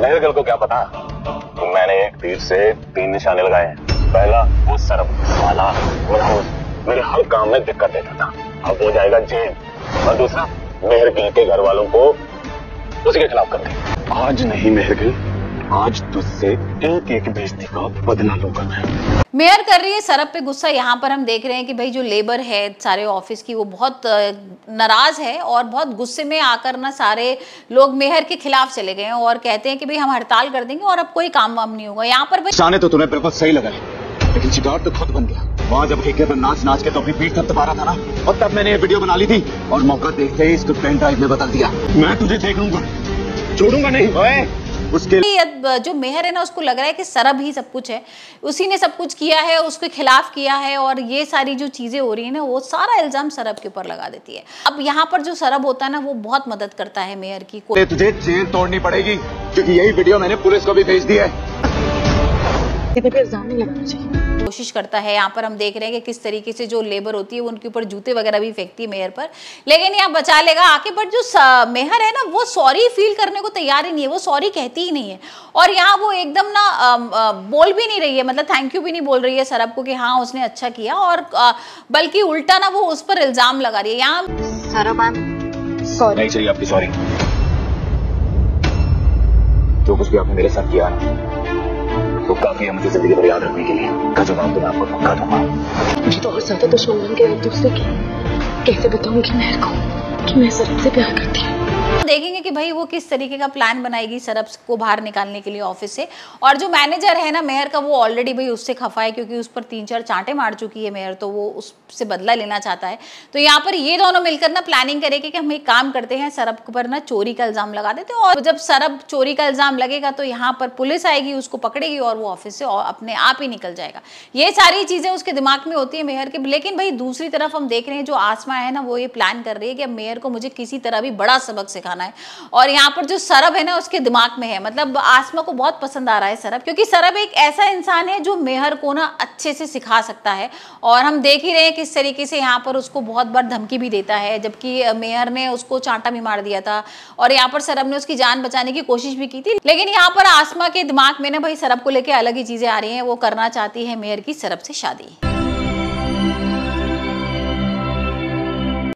दिल को क्या पता? मैंने एक तीर से तीन निशाने लगाए हैं। पहला, वो सरब वाला मेरे हर काम में दिक्कत देता था। अब वो जाएगा जेल। और दूसरा मेहरगिल के घर वालों को उसी के खिलाफ कर दे आज नहीं, मेहर गिल। आज तुझसे एक एक बेइज्जती का बदला लूँगा मैं। मेयर कर रही है सरब पे गुस्सा यहाँ पर हम देख रहे हैं कि भाई जो लेबर है सारे ऑफ़िस की वो बहुत नाराज़ है और बहुत गुस्से में आकर ना सारे लोग मेयर के खिलाफ चले गए हैं और कहते हैं कि भाई हम हड़ताल कर देंगे और अब कोई काम वाम नहीं होगा। यहाँ पर भाई जाने तो तुम्हें बिल्कुल सही लगा लेकिन शिकार तो खुद बन गया। वहाँ जब ठेके पर नाच नाच के तो अपनी पीठ थपथपा रहा था ना और तब मैंने ये वीडियो बना ली थी और मौका देखते ही इसको पेन ड्राइव में बदल दिया। मैं तुझे देख लूँगा। छोड़ूँगा नहीं उसके जो मेहर है ना उसको लग रहा है कि सरब ही सब कुछ है। उसी ने सब कुछ किया है उसके खिलाफ किया है और ये सारी जो चीज़ें हो रही है ना वो सारा इल्ज़ाम सरब के ऊपर लगा देती है। अब यहाँ पर जो सरब होता है ना वो बहुत मदद करता है मेयर की को... तुझे जेल तोड़नी पड़ेगी क्योंकि यही वीडियो मैंने पुलिस को भी भेज दिया है। लगाना चाहिए। कोशिश करता है। यहाँ पर हम देख रहे हैं कि किस तरीके से जो लेबर होती है वो उनके ऊपर जूते वगैरह भी फेंकती है मेयर पर। लेकिन यहाँ बचा लेगा आके बट जो मेहर है ना वो सॉरी फील करने को तैयार ही नहीं है वो सॉरी कहती ही नहीं है। और यहाँ वो एकदम ना बोल भी नहीं रही है मतलब थैंक यू भी नहीं बोल रही है सरब को कि हाँ उसने अच्छा किया और बल्कि उल्टा ना वो उस पर इल्ज़ाम लगा रही है। यहाँ सॉरी नहीं चाहिए आपकी सॉरी जो कुछ भी आपने मेरे साथ किया ना वो काफ़ी है मुझे ज़िंदगी भर याद रखने के लिए। का जवाब मैं आपको पक्का दूँगा। मुझे तो और ज़्यादा दुश्मन बन गया एक दूसरे की। कैसे बताऊँगी मेहर को कि मैं सर से प्यार करती हूँ। देखेंगे कि भाई वो किस तरीके का प्लान बनाएगी सरब को बाहर निकालने के लिए ऑफ़िस से। और जो मैनेजर है ना मेयर का वो ऑलरेडी भाई उससे खफा है क्योंकि उस पर तीन चार चांटे मार चुकी है मेयर तो वो उससे बदला लेना चाहता है। तो यहाँ पर ये दोनों मिलकर ना प्लानिंग करेंगे कि हम एक काम करते हैं सरब पर ना चोरी का इल्ज़ाम लगा देते हैं। और जब सरब चोरी का इल्ज़ाम लगेगा तो यहाँ पर पुलिस आएगी, उसको पकड़ेगी और वो ऑफ़िस से अपने आप ही निकल जाएगा। ये सारी चीज़ें उसके दिमाग में होती है मेयर के। लेकिन भाई दूसरी तरफ़ हम देख रहे हैं, जो आसमा है ना, वो ये प्लान कर रही है कि मेयर को मुझे किसी तरह भी बड़ा सबक सिखाना है। और यहाँ पर जो सरब है ना, उसके दिमाग में है। मतलब आसमा को बहुत पसंद आ रहा है सरब, क्योंकि सरब एक ऐसा इंसान है जो मेहर को ना अच्छे से सिखा सकता है। और हम देख ही रहे हैं किस तरीके से यहाँ पर उसको बहुत बार धमकी भी देता है, जबकि मेहर ने उसको चांटा भी मार दिया था। और यहाँ पर सरब ने उसकी जान बचाने की कोशिश भी की थी। लेकिन यहाँ पर आसमा के दिमाग में ना भाई सरब को लेकर अलग ही चीज़ें आ रही हैं। वो करना चाहती है मेहर की सरब से शादी।